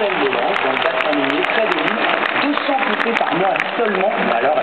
centaine d'élèves, donc 400 milliers, près de 200 poussées par mois seulement. Bah, alors,